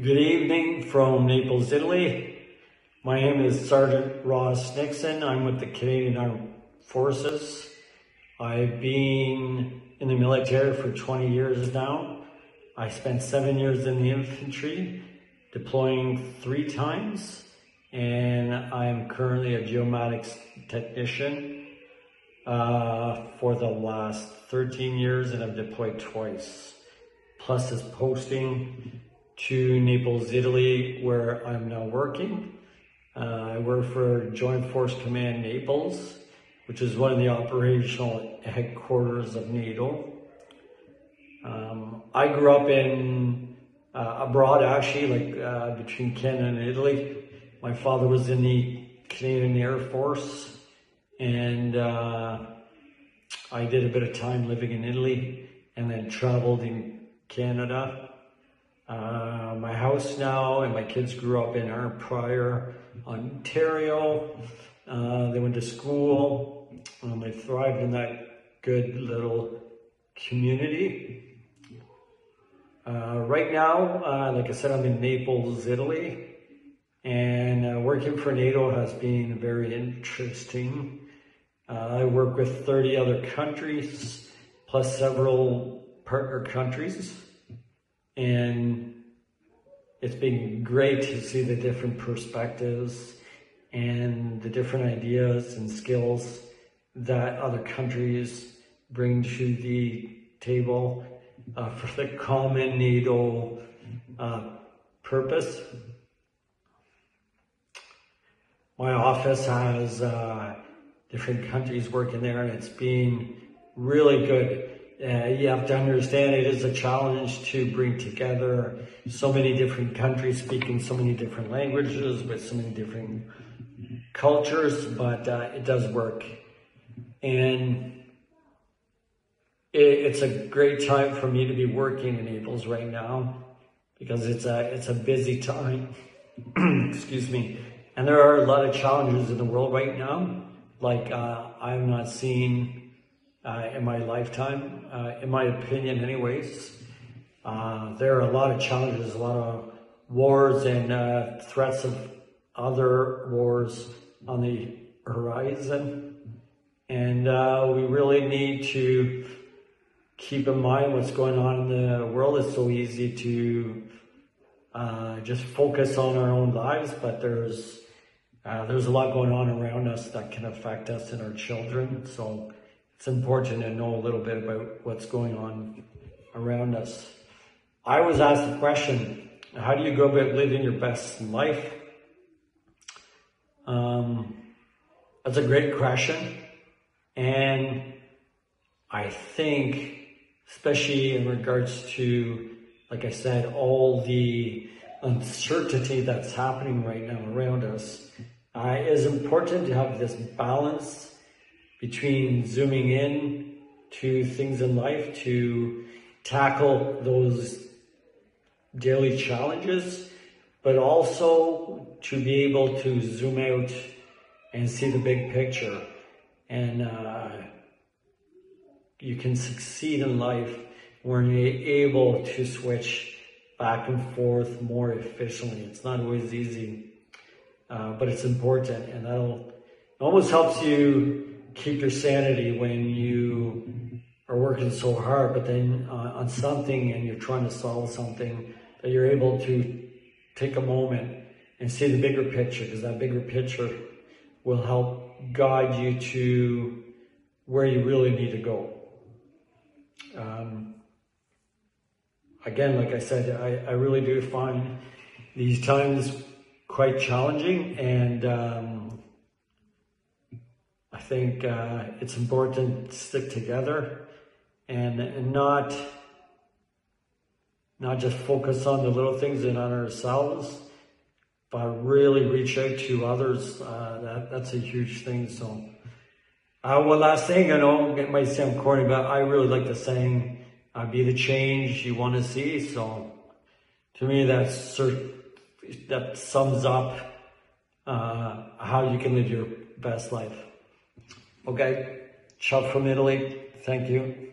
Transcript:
Good evening from Naples, Italy. My name is Sergeant Ross Nixon. I'm with the Canadian Armed Forces. I've been in the military for 20 years now. I spent seven years in the infantry, deploying three times, and I'm currently a geomatics technician uh, for the last 13 years, and I've deployed twice. Plus this posting to Naples, Italy, where I'm now working. Uh, I work for Joint Force Command Naples, which is one of the operational headquarters of NATO. Um, I grew up in uh, abroad, actually, like uh, between Canada and Italy. My father was in the Canadian Air Force, and uh, I did a bit of time living in Italy, and then traveled in Canada uh, my house now and my kids grew up in Arnprior, Ontario. Uh, they went to school. Um, they thrived in that good little community. Uh, right now, uh, like I said, I'm in Naples, Italy, and uh, working for NATO has been very interesting. I work with 30 other countries, plus several partner countries. And it's been great to see the different perspectives and the different ideas and skills that other countries bring to the table uh, for the common needle uh, purpose. My office has uh, different countries working there and it's been really good uh, you have to understand it is a challenge to bring together so many different countries speaking so many different languages with so many different cultures, but uh, it does work. And it, it's a great time for me to be working in Naples right now because it's a, it's a busy time. Excuse me. And there are a lot of challenges in the world right now. Like, uh, I'm not seeing uh, in my lifetime, uh, in my opinion, anyways. Uh, there are a lot of challenges, a lot of wars and uh, threats of other wars on the horizon. And uh, we really need to keep in mind what's going on in the world. It's so easy to uh, just focus on our own lives, but there's there's a lot going on around us that can affect us and our children. So it's important to know a little bit about what's going on around us. I was asked the question, how do you go about living your best life? Um, that's a great question. And I think, especially in regards to, like I said, all the uncertainty that's happening right now around us, uh, it is important to have this balance between zooming in to things in life to tackle those daily challenges, but also to be able to zoom out and see the big picture. And uh, you can succeed in life when you're able to switch back and forth more efficiently. It's not always easy, uh, but it's important, and that'll almost helps you keep your sanity when you are working so hard, but then uh, on something and you're trying to solve something, that you're able to take a moment and see the bigger picture, because that bigger picture will help guide you to where you really need to go. Um, again, like I said, I, I really do find these times quite challenging and um, I think uh, it's important to stick together and, and not not just focus on the little things and on ourselves, but really reach out to others. Uh, that that's a huge thing. So, uh, one last thing, I know it might sound corny, but I really like the saying, uh, "Be the change you want to see." So, to me, that's that sums up uh, how you can live your best life. Okay, ciao from Italy. Thank you.